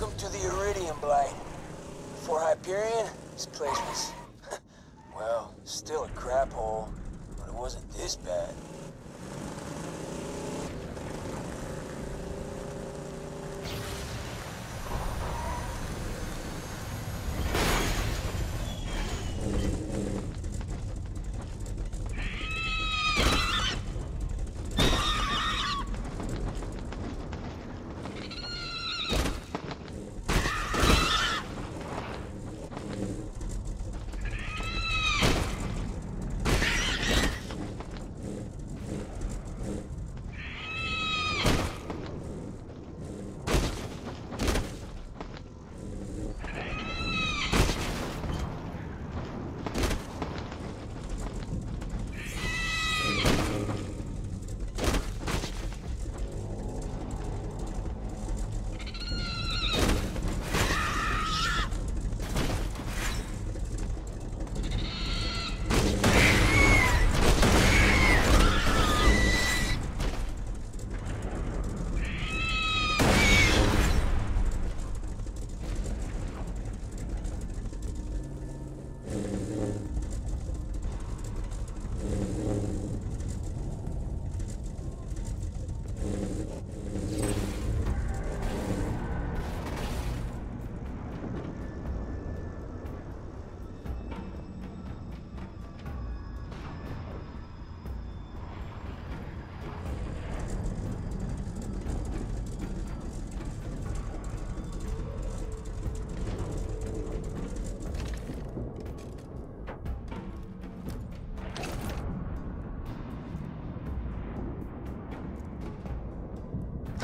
Welcome to the Eridium Blight. Before Hyperion, this place was... well, still a crap hole, but it wasn't this bad.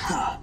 Huh.